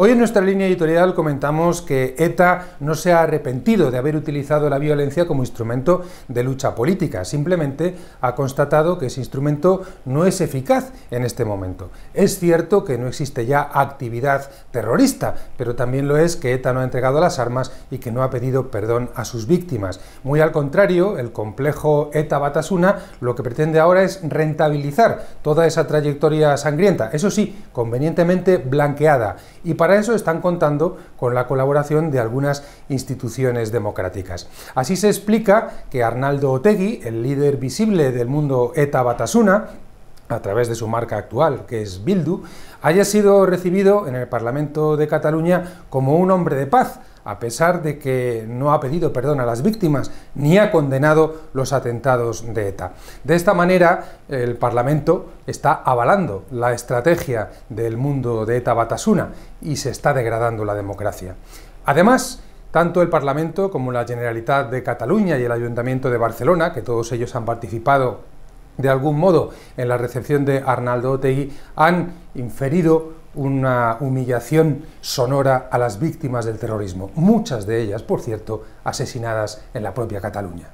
Hoy en nuestra línea editorial comentamos que ETA no se ha arrepentido de haber utilizado la violencia como instrumento de lucha política, simplemente ha constatado que ese instrumento no es eficaz en este momento. Es cierto que no existe ya actividad terrorista, pero también lo es que ETA no ha entregado las armas y que no ha pedido perdón a sus víctimas. Muy al contrario, el complejo ETA-Batasuna lo que pretende ahora es rentabilizar toda esa trayectoria sangrienta, eso sí, convenientemente blanqueada, y para para eso están contando con la colaboración de algunas instituciones democráticas. Así se explica que Arnaldo Otegui, el líder visible del mundo ETA Batasuna, a través de su marca actual, que es Bildu, haya sido recibido en el Parlamento de Cataluña como un hombre de paz, a pesar de que no ha pedido perdón a las víctimas ni ha condenado los atentados de ETA. De esta manera, el Parlamento está avalando la estrategia del mundo de ETA Batasuna y se está degradando la democracia. Además, tanto el Parlamento como la Generalitat de Cataluña y el Ayuntamiento de Barcelona, que todos ellos han participado de algún modo en la recepción de Arnaldo Otegui, han inferido una humillación sonora a las víctimas del terrorismo, muchas de ellas, por cierto, asesinadas en la propia Cataluña.